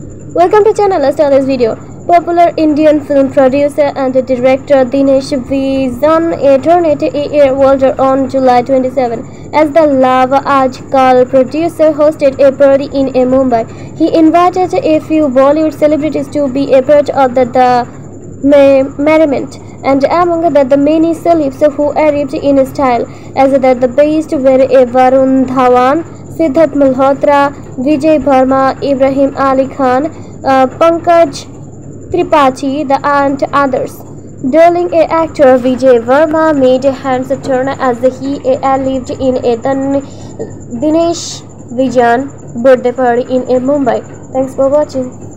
Welcome to channel. Start this video. Popular Indian film producer and director Dinesh Vijan donated a year older on July 27 as the Love Aaj Kal producer hosted a party in a Mumbai. He invited a few Bollywood celebrities to be a part of the, the merriment and among that the many celebs who arrived in style as that the best were a Varun Dhawan, Siddharth Malhotra Vijay Verma Ibrahim Ali Khan, uh, Pankaj Tripathi, the and others. Darling a actor Vijay Verma made a hands turn as he uh, lived in a Dinesh Vijan birthday party in a Mumbai. Thanks for watching.